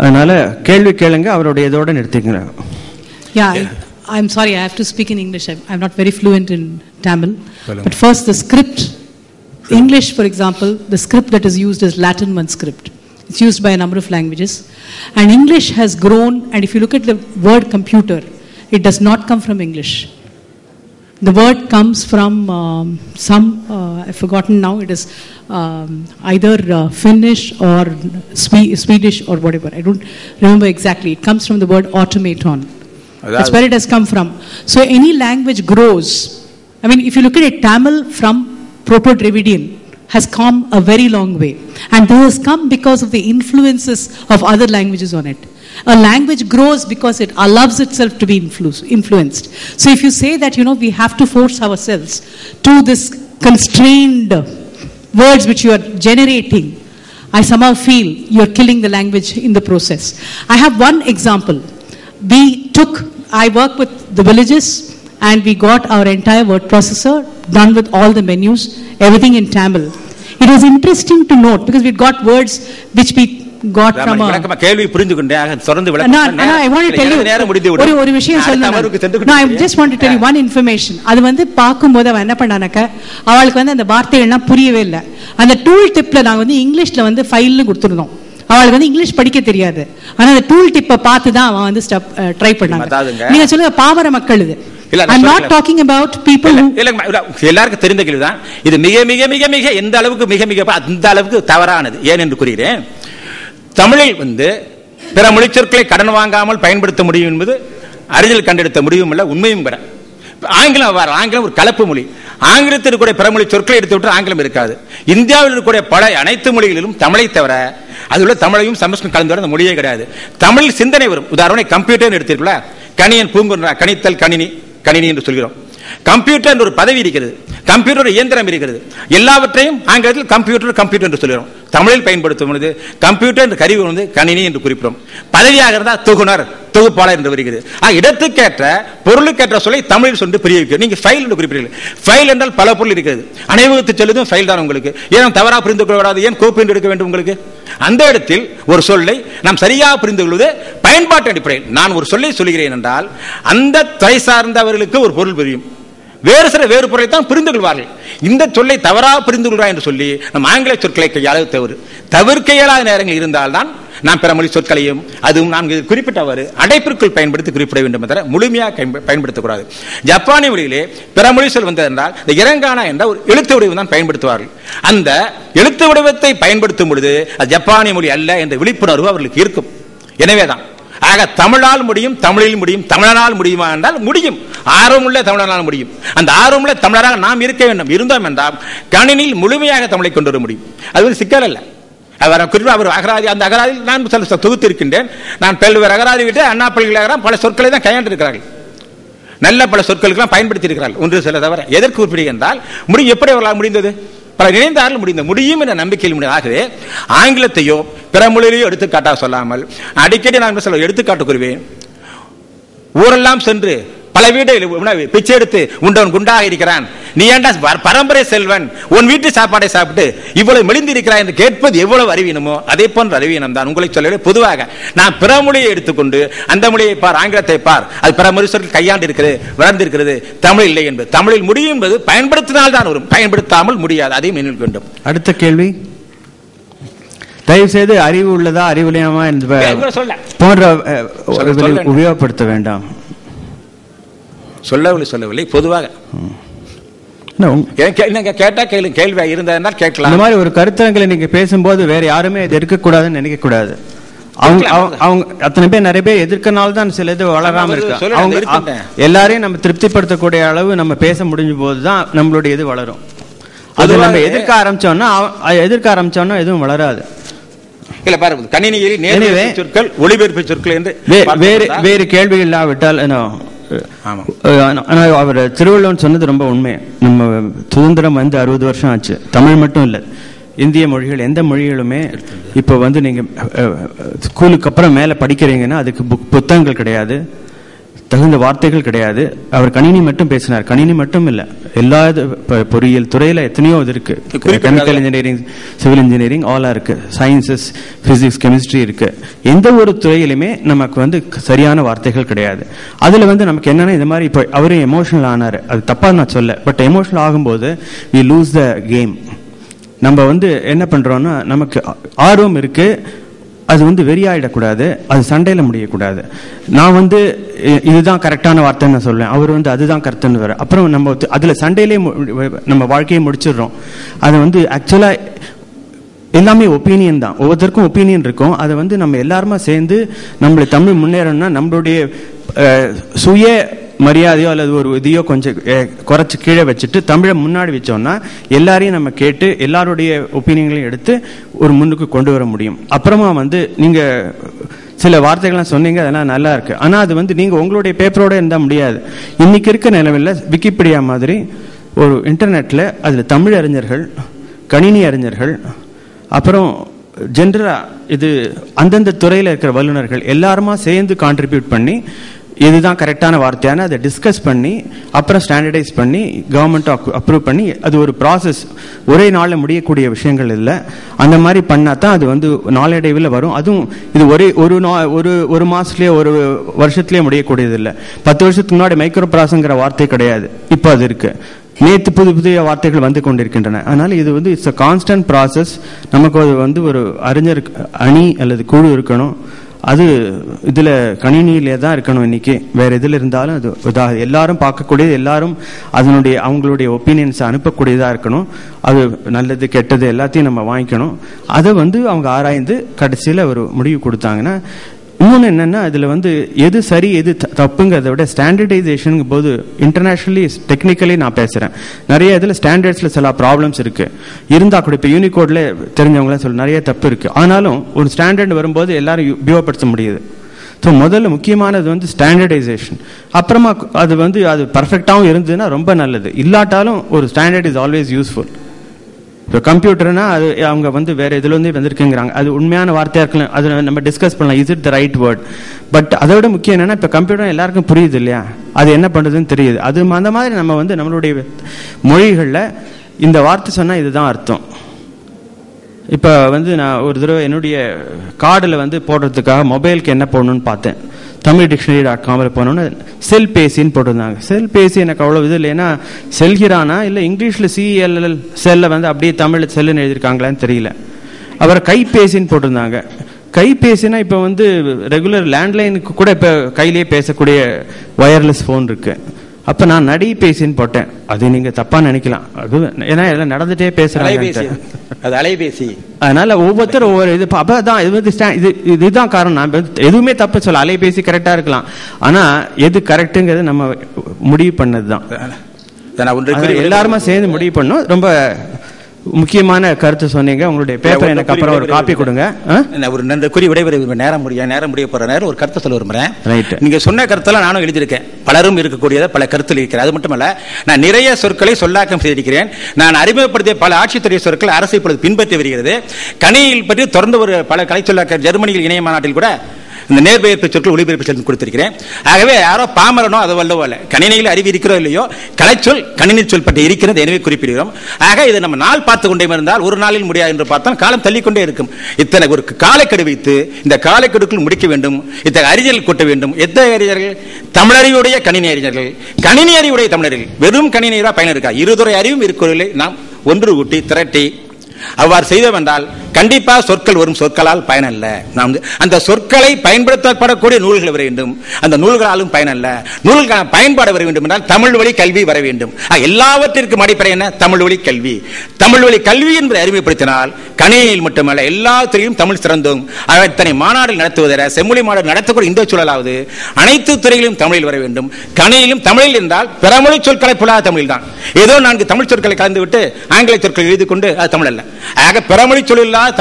அதனால கேள்வி கேளுங்க அவருடைய இதோட நிறுத்திக்கங்க Yeah, I, I'm sorry, I have to speak in English. I'm, I'm not very fluent in Tamil. But first, the script. English, for example, the script that is used is Latin one script. It's used by a number of languages. And English has grown, and if you look at the word computer, it does not come from English. The word comes from um, some, uh, I've forgotten now, it is um, either uh, Finnish or Swe- Swedish or whatever. I don't remember exactly. It comes from the word automaton. That's where it has come from. So any language grows. I mean, if you look at it, Tamil from Proto Dravidian has come a very long way. And this has come because of the influences of other languages on it. A language grows because it allows itself to be influ- influenced. So if you say that, you know, we have to force ourselves to this constrained words which you are generating, I somehow feel you're killing the language in the process. I have one example. We took, I work with the villages and we got our entire word processor done with all the menus, everything in Tamil. It was interesting to note because we got words which we got from a. விளக்கமா கேள்வி புரிந்து கொண்டேன் தொடர்ந்து விளக்கம் I want to tell you நேரம் முடிந்து ஒரு விடும். ஒரு விஷயம் அடுத்த அமர்வுக்கு சென்று சொல்லணும் No, I just want to tell you one information. அது வந்து பார்க்கும்போது அவன் என்ன பண்ணானாக்க அவளுக்கு வந்து அந்த வார்த்தைகள்லாம் புரியவே இல்லை. அந்த டூல் டிப்ல நாங்க வந்து இங்கிலீஷ்ல வந்து ஃபைல்னு கொடுத்துருந்தோம். அவளுக்கு வந்து இங்கிலீஷ் படிக்க தெரியாது. ஆனா அந்த டூல் டிப்பை பார்த்து தான் அவன் வந்து ட்ரை பண்ணாங்க. நீங்க சொல்லுங்க பாமர மக்கள் இது. நான் எல்லாருக்கும் தெரிந்த கேள்விதான். இது மிக மிக மிக மிக எந்த அளவுக்கு மிக மிக அந்த அளவுக்கு தவறானது? ஏன் என்று கூறுகிறேன். தமிழில் வந்து பிற மொழிச்சொற்களை கடன் வாங்காமல் பயன்படுத்த முடியும் என்பது அறிஞர்கள் கண்டெடுத்த முடிவும் இல்லை உண்மையும் பெற. ஆங்கிலம் வேற ஆங்கிலம் ஒரு கலப்பு மொழி. ஆங்கிலத்தில் இருக்கக்கூடிய பிற மொழி சொற்களை எடுத்து விட்டு ஆங்கிலம் இருக்காது. இந்தியாவில் இருக்கக்கூடிய பல அனைத்து மொழிகளிலும் தமிழை தவிர அதுல தமிழையும் சமஸ்கிருதம் கலந்து அந்த மொழியே கிடையாது. தமிழ் சிந்தனை வரும். உதாரணம் கம்ப்யூட்டர் எடுத்திருக்கல கணியன் பூங்குன்றா கணித்தல் கணினி கணினி என்று சொல்கிறோம். கம்ப்யூட்டர் என்ற ஒரு பதவி இருக்கிறது. கம்ப்யூட்டர் ஒரு இயந்திரம் இருக்கிறது. எல்லாவற்றையும் ஆங்கிலத்தில் கம்ப்யூட்டர் கம்ப்யூட்டர் என்று சொல்கிறோம் தமிழில் பயன்படுத்தும் பொழுது கம்ப்யூட்டர் என்ற கருவி வந்து கணினி என்று குறிப்பிடும். பதவியாக இருந்தால் தொகுனர். தொகுப்பாளர் என்று வருகிறது. இடத்துக்கேற்ற பொருளுக்கேற்ற சொல்லை தமிழில் சொல்லி புரிய வைக்கிறது நீங்க ஃபைல் என்று குறிப்பிடுகிறீர்கள். ஃபைல் என்றால் பல பொருள் இருக்கிறது. அனைவருக்கு செல்லுதும் ஃபைல் தான் உங்களுக்கு. ஏன் தவறா புரிந்து கொள்ளக்கூடாது? ஏன் கோப்பு என்று எடுக்க வேண்டும் உங்களுக்கு? அந்த இடத்தில் ஒரு சொல்லை நாம் சரியாக புரிந்து கொள்வது பயன்பாட்டு அடிப்படையில். நான் ஒரு சொல்லை சொல்கிறேன் என்றால் அந்த துறை சார்ந்தவர்களுக்கு ஒரு பொருள் புரியும். வேறு சில வேறு பொருளை தான் புரிந்து கொள்வார்கள். இந்த சொல்லை தவறாக புரிந்து கொள்றா என்று சொல்லி நம் ஆங்கில சொற்களை கையாள தவறு. தவிர்க்க இயலாத நேரங்கள் இருந்தால்தான் நாம் பிற மொழி சொற்களையும் அதுவும் நாம் குறிப்பிட்டவாறு அடைப்பிற்குள் பயன்படுத்தி குறிப்பிட வேண்டும் என்ற முழுமையாக பயன்ப- பயன்படுத்தக்கூடாது. ஜப்பானிய மொழியிலே பிற மொழி சொல் வந்ததென்றால் இந்த இறங்கானா என்ற ஒரு எழுத்து வடிவம் தான் பயன்படுத்துவார்கள். அந்த எழுத்து வடிவத்தை பயன்படுத்தும் பொழுது அது ஜப்பானிய மொழி அல்ல என்ற விழிப்புணர்வு அவர்களுக்கு இருக்கும். எனவேதான். ஆக தமிழால் முடியும் தமிழில் முடியும் தமிழனால் முடியுமா என்றால் முடியும். ஆர்வமுள்ள தமிழனால் முடியும். அந்த ஆர்வமுள்ள தமிழராக நாம் இருக்க வேண்டும். இருந்தோம் என்றால் கணினியில் முழுமையாக தமிழை கொண்டு வர முடியும். அது ஒரு சிக்கல் அல்ல. அவர் குறிப்பாக அவர் அகராதி அந்த அகராதியில் நான் சில தொகுத்து இருக்கின்றேன் நான் பல்வேறு அகராதி விட்டு அண்ணா பல்கலைக்கழகம் பல சொற்களை தான் கையாண்டிருக்கிறார்கள். நல்ல பல சொற்களுக்கெல்லாம் பயன்படுத்தி இருக்கிறார்கள் ஒன்று சில தவிர எதற்கு குறிப்பிடுகிறேன் என்றால் முடியும் எப்படி அவர்களால் முடிந்தது? பல நினைந்தார்கள் முடிந்த முடியும் என்ற நம்பிக்கையில் முடியும் ஆகவே ஆங்கிலத்தையோ பிற மொழியிலையோ எடுத்துக்காட்டாக சொல்லாமல் அடிக்கடி நான் சொல்ல எடுத்துக்காட்டு கூறுவேன். ஊரெல்லாம் சென்று பல வீடு பிச்சை எடுத்து உண்டவன் குண்டாக இருக்கிறான். நீ ஏண்டா பர- பரம்பரை செல்வன்? உன் வீட்டு சாப்பாடை சாப்பிட்டு இவ்வளவு மெலிந்து இருக்கிறாய் என்று கேட்பது எவ்வளவு அறிவீனமோ அதே போன்ற அறிவீனம் தான் உங்களை சொல்ல பொதுவாக நான் பிற மொழியை எடுத்துக்கொண்டு அந்த மொழியை பார் ஆங்கிலத்தை பார் அது பிற மொழி சொற்கள் கையாண்டு இருக்கிறது வளர்ந்து இருக்கிறது தமிழ் இல்லை என்பது. தமிழில் முடியும் என்பது பயன்படுத்தினால் தான் வரும். பயன்படுத்தாமல் முடியாது. அதையும் நினைவு வேண்டும் அடுத்த கேள்வி? தயவு செய்து அறிவு உள்ளதா அறிவுலையாமா போன்ற. உபயோகப்படுத்த வேண்டாம். சொல்லவில்லை சொல்லவில்லை. பொதுவாக என்ன, உங்க- ஏன் கே- நீங்க கேட்டா கேள்வி கேள்வியா இருந்ததுனால் இந்த கேட்கலாம் மாதிரி ஒரு கருத்தரங்களை நீங்க பேசும்போது வேற யாருமே இது இருக்கக்கூடாதுன்னு நினைக்க கூடாது அவங்க. அவங்க- அத்தனை பேர் நிறைய பேர் எதிர்க்கனால தான் சில இது வளராம இருக்கு அவங்க. எல்லாரையும் நம்ம திருப்திப்படுத்தக்கூடிய அளவு நம்ம பேச முடிஞ்ச போது தான் நம்மளுடைய இது வளரும் அது நம்ம எதிர்க்க ஆரம்பிச்சோம்னா எதிர்க்க ஆரம்பிச்சோம்னா எதுவும் வளராது இல்ல பாருங்க கணினியில் நேர்வு. சொற்கள் ஒளிபெருப்பு சொற்கள் என்று வேறு வேறு கேள்வி இல்லாவிட்டால் என்ன, ஆனால் அவர் திருவள்ளுவன் சொன்னது ரொம்ப உண்மை. நம்ம சுதந்திரம் வந்து அறுபது வருஷம் ஆச்சு. தமிழ் மட்டும் இல்லை இந்திய மொழிகள் எந்த மொழிகளுமே இப்போ வந்து நீங்கள் ஸ்கூலுக்கு அப்புறம் மேலே படிக்கிறீங்கன்னா அதுக்கு புக் புத்தகங்கள் கிடையாது. தகுந்த வார்த்தைகள் கிடையாது. அவர் கணினி மட்டும் பேசினார். கணினி மட்டும் இல்லை. எல்லா பொறியியல் துறையில எத்தனையோ இது இருக்கு. கெமிக்கல் இன்ஜினியரிங் சிவில் இன்ஜினியரிங் ஆலா இருக்கு. சயின்சஸ் பிசிக்ஸ் கெமிஸ்ட்ரி இருக்கு. எந்த ஒரு துறையிலுமே நமக்கு வந்து சரியான வார்த்தைகள் கிடையாது. அதுல வந்து நமக்கு என்னன்னா இந்த மாதிரி இப்போ அவரே எமோஷனல் ஆனாரு. அது தப்பா நான் சொல்ல பட் எமோஷனல் ஆகும்போது வி லூஸ் த கேம் நம்ம வந்து என்ன பண்றோம்னா நமக்கு ஆர்வம் இருக்கு அது வந்து வெறியாயிடக்கூடாது அது சண்டையில் முடியக்கூடாது. நான் வந்து இதுதான் கரெக்டான வார்த்தைன்னு நான் சொல்லுவேன் அவர் வந்து அதுதான் கருத்துன்னு வர அப்புறம் நம்ம அதில் சண்டையிலே நம்ம வாழ்க்கையை முடிச்சிடுறோம். அது வந்து ஆக்சுவலாக எல்லாமே ஒப்பீனியன் தான். ஒவ்வொருத்தருக்கும் ஒப்பீனியன் இருக்கும். அதை வந்து நம்ம எல்லாருமா சேர்ந்து நம்மளை தமிழ் முன்னேறணும்னா நம்மளுடைய சுய மரியாதையோ அல்லது ஒரு இதையோ கொஞ்சம் குறைச்சி கீழே வச்சுட்டு தமிழை முன்னாடி வச்சோம்னா எல்லாரையும் நம்ம கேட்டு எல்லாருடைய ஒப்பீனியன்களையும் எடுத்து ஒரு முன்னுக்கு கொண்டு வர முடியும். அப்புறமா வந்து நீங்கள் சில வார்த்தைகள்லாம் சொன்னீங்க அதெல்லாம் நல்லா இருக்குது ஆனால் அது வந்து நீங்கள் உங்களுடைய பேப்பரோட இருந்தால் முடியாது. இன்றைக்கி இருக்க நிலவில் விக்கிபீடியா மாதிரி ஒரு இன்டர்நெட்டில் அதில் தமிழ் அறிஞர்கள் கணினி அறிஞர்கள் அப்புறம் ஜென்ரலாக இது அந்தந்த துறையில் இருக்கிற வல்லுநர்கள் எல்லாருமா சேர்ந்து கான்ட்ரிபியூட் பண்ணி இதுதான் கரெக்டான வார்த்தையான. அதை டிஸ்கஸ் பண்ணி அப்புறம் ஸ்டாண்டர்டைஸ் பண்ணி கவர்மெண்ட் அப்ரூவ் பண்ணி அது ஒரு ப்ராசஸ் ஒரே நாளில் முடியக்கூடிய விஷயங்கள் இல்லை. அந்த மாதிரி பண்ணால் தான் அது வந்து நாளடைவில் வரும். அதுவும் இது ஒரே ஒரு நா ஒரு ஒரு மாதத்துலேயே ஒரு வருஷத்துலேயே முடியக்கூடியது இல்லை. பத்து வருஷத்துக்கு முன்னாடி மைக்ரோ ப்ராசங்கிற வார்த்தை கிடையாது. இப்போ அது இருக்குது நேத்து புது புதிய வார்த்தைகள் வந்து கொண்டிருக்கின்றன. அதனால இது வந்து இட்ஸ் அ கான்ஸ்டன்ட் ப்ராசஸ் நமக்கு அது வந்து ஒரு அறிஞர் அணி அல்லது குழு இருக்கணும். அது இதுல கணினியிலே தான் இருக்கணும் இன்னைக்கு. வேற எதுல இருந்தாலும் அது இதா எல்லாரும் பார்க்கக்கூடியது எல்லாரும் அதனுடைய அவங்களுடைய ஒப்பீனியன்ஸ் அனுப்பக்கூடியதாக இருக்கணும். அது நல்லது கெட்டது எல்லாத்தையும் நம்ம வாங்கிக்கணும். அதை வந்து அவங்க ஆராய்ந்து கடைசியில் ஒரு முடிவு கொடுத்தாங்கன்னா இன்னொன்று என்னென்னா அதில் வந்து எது சரி எது த- தப்புங்கிறத விட ஸ்டாண்டர்டைசேஷனுங்க போது இன்டர்நேஷ்னலி டெக்னிக்கலி நான் பேசுகிறேன் நிறைய இதில் ஸ்டாண்டர்ட்ஸில் சில ப்ராப்ளம்ஸ் இருக்குது இருந்தால் கூட இப்போ யூனிகோடில் தெரிஞ்சவங்களாம் சொல்ல நிறைய தப்பு இருக்குது ஆனாலும் ஒரு ஸ்டாண்டர்ட் வரும்போது எல்லாரும் உபயோகப்படுத்த முடியுது. ஸோ முதல்ல முக்கியமானது வந்து ஸ்டாண்டர்டைசேஷன் அப்புறமா அது வந்து அது பர்ஃபெக்டாகவும் இருந்ததுன்னா ரொம்ப நல்லது. இல்லாட்டாலும் ஒரு ஸ்டாண்டர்ட் இஸ் ஆல்வேஸ் யூஸ்ஃபுல் இப்போ கம்ப்யூட்டர்னா அது அவங்க வந்து வேற இதுல இருந்து வந்திருக்குங்கிறாங்க. அது உண்மையான வார்த்தையா இருக்கலாம். அது நம்ம டிஸ்கஸ் பண்ணலாம். Is it the right word but அதை விட முக்கியம் என்னன்னா இப்போ கம்ப்யூட்டர் எல்லாருக்கும் புரியுது இல்லையா? அது என்ன பண்றதுன்னு தெரியுது. அது அந்த மாதிரி நம்ம வந்து நம்மளுடைய மொழிகளில் இந்த வார்த்தை சொன்னால் இதுதான் அர்த்தம். இப்போ வந்து நான் ஒரு தடவை என்னுடைய கார்டில் வந்து போடுறதுக்காக மொபைலுக்கு என்ன போடணும்னு பார்த்தேன். தமிழ் டிக்ஷனரி டாட் காமில் போனோன்னு செல் பேசின்னு போட்டிருந்தாங்க. செல் பேசி எனக்கு அவ்வளோ இது இல்லைன்னா செல்கிறானா? இல்லை இங்கிலீஷில் சிஎல்எல் செல்லை வந்து அப்படியே தமிழில் செல்லுன்னு எழுதியிருக்காங்களான்னு தெரியல. அவர் கைபேசின்னு போட்டிருந்தாங்க. கைபேசினா இப்போ வந்து ரெகுலர் லேண்ட்லைனுக்கு கூட இப்போ கையிலேயே பேசக்கூடிய ஒயர்லெஸ் ஃபோன் இருக்குது அப்போ நான் நடி பேசின்னு போட்டேன். அது நீங்க தப்பா நினைக்கலாம். அது ஏன்னா எல்லாம் நடந்துட்டே அலைபேசி. பேசுறாங்க அது அலைபேசி. அதனால ஒவ்வொருத்தரும் ஒவ்வொரு இது அப்ப அதான் இது வந்து இது இதுதான் காரணம். நான் எதுவுமே தப்பு சொல்ல அலைபேசி கரெக்டா இருக்கலாம். ஆனா எது கரெக்ட்டுங்கிறது நம்ம முடிவு பண்ணதுதான். எல்லாருமா சேர்ந்து முடிவு பண்ணோம். ரொம்ப முக்கியமான கருத்து சொன்னீங்க. உங்களுடைய பேப்பர் எனக்கு அப்புறம் ஒரு காப்பி கொடுங்க. ஒரு நன்றி கூறி விடைபெற. நேரம் முடிய நேரம் முடிய போற நேரம் ஒரு கருத்தை சொல்ல விரும்புறேன். Right. நீங்க சொன்ன கருத்தெல்லாம் நானும் எழுதியிருக்கேன். பலரும் இருக்கக்கூடியத பல கருத்தில் இருக்கிறேன். அது மட்டுமல்ல நான் நிறைய சொற்களை சொல்லாக்கம் செய்திருக்கிறேன். நான் அறிமுகப்படுத்திய பல ஆட்சித்துறை சொற்கள் அரசு இப்பொழுது பின்பற்றி வருகிறது. கணினியில் பற்றி தொடர்ந்து ஒரு பல கலை சொல்லாக்க ஜெர்மனியில் இணைய மாநாட்டில் கூட இந்த நேர்பெயர்ப்பு சொற்கள் ஒளிபெயர்ப்பு சொல் கொடுத்திருக்கிறேன். ஆகவே யாரோ பாமரனோ அது வல்லவோ அல்ல. கணினியில் அறிவு இருக்கிறோ இல்லையோ கலைச்சொல் கணினி சொல் பற்றி இருக்கிறது எனவே குறிப்பிடுகிறோம். ஆக இது நம்ம நாள் பார்த்து கொண்டே இருந்தால் ஒரு நாளில் முடியாது என்று பார்த்தால் காலம் தள்ளிக்கொண்டே இருக்கும். இத்தனை ஒரு காலக்கெடு வைத்து இந்த காலக்கெடுக்குள் முடிக்க வேண்டும். இத்தனை அறிஞர்கள் கூட்ட வேண்டும். எத்தனை அறிஞர்கள்? தமிழறிவுடைய கணினி அறிஞர்கள். கணினி அறிவுடைய தமிழர்கள். வெறும் கணினியராக பயன் இருக்கா இருதுறை அறிவும் இருக்கிறவர்களை நாம் ஒன்று கூட்டி திரட்டி அவ்வாறு செய்தவென்றால் கண்டிப்பா சொற்கள் வரும். சொற்களால் பயனல்ல. நாம் அந்த சொற்களை பயன்படுத்தப்படக்கூடிய நூல்கள் வர வேண்டும். அந்த நூல்களாலும் பயனல்ல. நூல்கள் பயன்பாடு வர வேண்டும் என்றால் தமிழ் வழி கல்வி வர வேண்டும். எல்லாவற்றிற்கும் அடிப்படை என்ன? தமிழ் வழி கல்வி. தமிழ் வழி கல்வி என்பதை அறிமுகப்படுத்தினால் கணினியில் மட்டுமல்ல எல்லா துறையிலும் தமிழ் சிறந்தோம். இத்தனை மாநாடு நடத்துவதர செம்மொழி மாநாடு நடத்தக்கூடிய இந்த சூழலாவது அனைத்து துறைகளிலும் தமிழில் வர வேண்டும். கணினியிலும் தமிழில் இருந்தால் பிறமொழி சொற்களை புலாத தமிழ் தான். ஏதோ நான்கு தமிழ் சொற்களை கலந்து விட்டு ஆங்கில சொற்களை எழுதி கொண்டு அது தமிழ் அல்ல ஆக பிறமொழி சொல்லில்லா தமிழ்